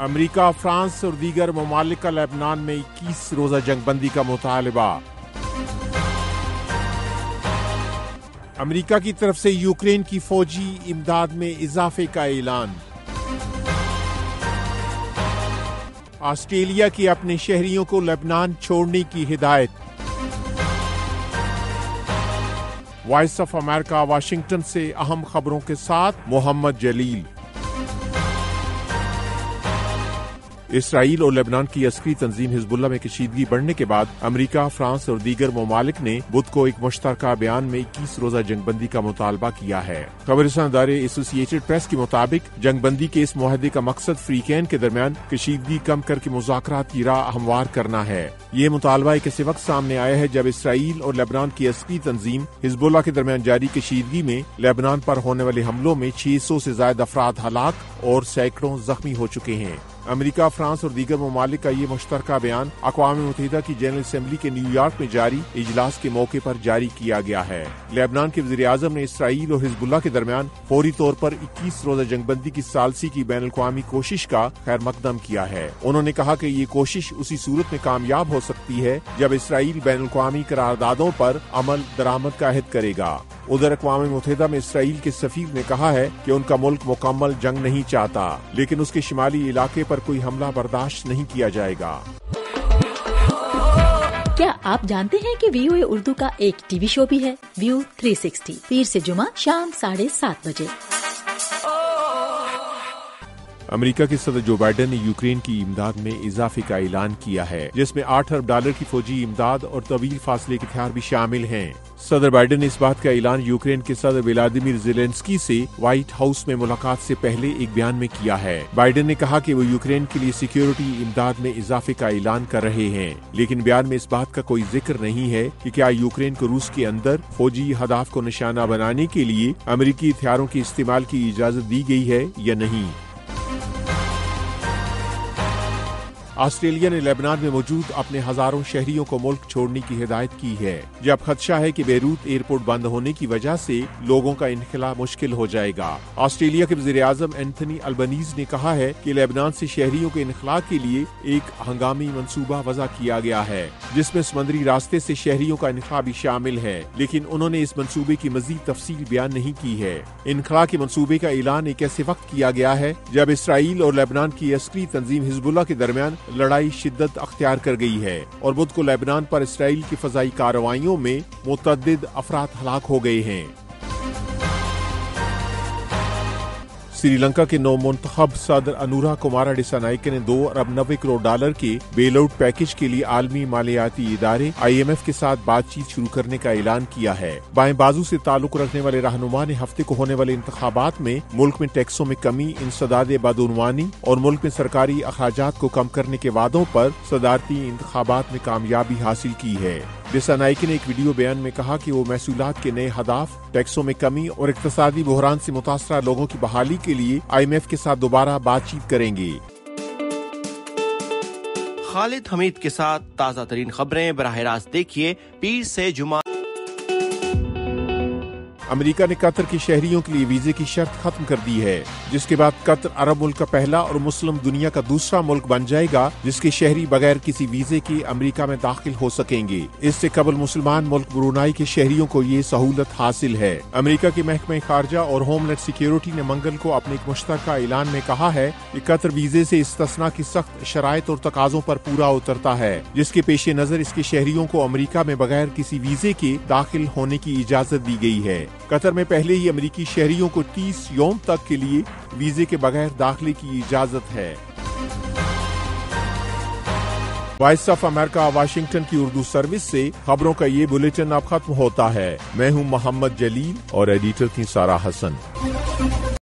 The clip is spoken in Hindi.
अमेरिका, फ्रांस और दीगर ममालिक का लेबनान में इक्कीस रोजा जंगबंदी का मुतालबा। अमेरिका की तरफ़ से यूक्रेन की फौजी इमदाद में इजाफे का ऐलान। ऑस्ट्रेलिया की अपने शहरियों को लेबनान छोड़ने की हिदायत। वॉइस ऑफ़ अमेरिका, वाशिंगटन से अहम खबरों के साथ मोहम्मद जलील। इसराइल और लेबनान की अस्करी तंजीम हिजबुल्ला में कशीदगी बढ़ने के बाद अमेरिका, फ्रांस और दीगर ममालिक ने बुध को एक मुश्तरका बयान में इक्कीस रोजा जंगबंदी का मुतालबा किया है। खबरस्तान एसोसिएटेड प्रेस के मुताबिक, जंगबंदी के इस माहदे का मकसद फ्रीकैन के दरमियान कशीदगी कम करके मुजाकर की राह हमवार करना है। ये मुतालबा एक ऐसे वक्त सामने आया है जब इसराइल और लेबनान की अस्करी तंजीम हिजबुल्ला के दरमियान जारी कशीदगी में लेबनान पर होने वाले हमलों में छह सौ से ज़्यादा अफराद हलाक और सैकड़ों जख्मी हो चुके हैं। अमेरिका, फ्रांस और दीगर ममालिक का ये मुश्तर बयान अकवा मुतहदा की जनरल असम्बली के न्यूयॉर्क में जारी इजलास के मौके पर जारी किया गया है। लेबनान के वजी अजम ने इसराइल और हिजबुल्ला के दरमियान फौरी तौर पर इक्कीस रोजा जंगबंदी की सालसी की बैन अवी कोशिश का खैर मकदम किया है। उन्होंने कहा कि ये कोशिश उसी सूरत में कामयाब हो सकती है जब इसराइल बैन अवी करारदादों पर अमल दरामद का अहद करेगा। उधर अकवा मुतहदा में इसराइल के सफीर ने कहा है कि उनका मुल्क मुकम्मल जंग नहीं चाहता, लेकिन उसके शिमाली इलाके पर कोई हमला बर्दाश्त नहीं किया जाएगा। क्या आप जानते हैं कि व्यू उर्दू का एक टीवी शो भी है? व्यू 360 पीर ऐसी जुमा शाम साढ़े सात बजे। अमेरिका के सदर जो बाइडन ने यूक्रेन की इमदाद में इजाफे का ऐलान किया है, जिसमें आठ अरब डॉलर की फौजी इमदाद और तवील फासले के हथियार भी शामिल हैं। सदर बाइडन ने इस बात का ऐलान यूक्रेन के सदर व्लादिमिर जेलेंस्की से व्हाइट हाउस में मुलाकात से पहले एक बयान में किया है। बाइडन ने कहा कि वो यूक्रेन के लिए सिक्योरिटी इमदाद में इजाफे का ऐलान कर रहे हैं, लेकिन बयान में इस बात का कोई ज़िक्र नहीं है कि क्या यूक्रेन को रूस के अंदर फौजी हदाफ को निशाना बनाने के लिए अमरीकी हथियारों के इस्तेमाल की इजाज़त दी गई है या नहीं। ऑस्ट्रेलिया ने लेबनान में मौजूद अपने हज़ारों शहरियों को मुल्क छोड़ने की हिदायत की है। जब खदशा है कि बेरूत एयरपोर्ट बंद होने की वजह से लोगों का इनखला मुश्किल हो जाएगा। ऑस्ट्रेलिया के वजी अजम एंथनी अल्बनीज ने कहा है कि लेबनान से शहरियों के इनखला के लिए एक हंगामी मनसूबा वजह किया गया है, जिसमें समुद्री रास्ते से शहरियों का इनखला भी शामिल है, लेकिन उन्होंने इस मनसूबे की मजीद तफसील बयान नहीं की है। इनखला के मनसूबे का ऐलान एक ऐसे वक्त किया गया है जब इसराइल और लेबनान की अस्करी तंजीम हिजबुल्ला के दरमियान लड़ाई शिद्दत अख्तियार कर गई है और बुध को लेबनान पर इसराइल की फजाई कार्रवाइयों में मुतद अफराद हलाक हो गए हैं। श्रीलंका के नौ मुंतब सदर अनुरा कुमारा डिसानाइके ने दो अरब नब्बे करोड़ डॉलर के बेल आउट पैकेज के लिए आलमी मालियाती इदारे आईएमएफ के साथ बातचीत शुरू करने का ऐलान किया है। बाएँ बाजू से ताल्लुक रखने वाले रहनुमा ने हफ़्ते को होने वाले इंतबात में मुल्क में टैक्सों में कमी, इंसदाद बदनवानी और मुल्क में सरकारी अखराज को कम करने के वादों आरोप सदारती इंतबात में कामयाबी हासिल की है। दिशा नाइकी ने एक वीडियो बयान में कहा कि वो महसूल के नए हदाफ, टैक्सों में कमी और इकतसादी बहरान से मुतासर लोगों की बहाली के लिए आईएमएफ के साथ दोबारा बातचीत करेंगे। खालिद हमीद के साथ ताज़ा तरीन खबरें, बरह रास्त देखिए, पीर से जुमा अमेरिका ने कतर के शहरियों के लिए वीजे की शर्त खत्म कर दी है, जिसके बाद कतर अरब मुल्क का पहला और मुस्लिम दुनिया का दूसरा मुल्क बन जाएगा, जिसके शहरी बगैर किसी वीजे के अमेरिका में दाखिल हो सकेंगे। इससे कबल मुसलमान मुल्क ब्रुनाई के शहरियों को ये सहूलत हासिल है। अमेरिका के महकमे खारजा और होमलैंड सिक्योरिटी ने मंगल को अपने एक मुश्तर ऐलान में कहा है की कतर वीजे से इस्तना की सख्त शराय और तकाजों आरोप पूरा उतरता है, जिसके पेश नज़र इसके शहरियों को अमरीका में बगैर किसी वीजे के दाखिल होने की इजाज़त दी गई है। कतर में पहले ही अमरीकी शहरियों को 30 योम तक के लिए वीजे के बगैर दाखिले की इजाज़त है। वॉइस ऑफ़ अमेरिका वाशिंगटन की उर्दू सर्विस से खबरों का ये बुलेटिन अब खत्म होता है। मैं हूँ मोहम्मद जलील और एडिटर थी सारा हसन।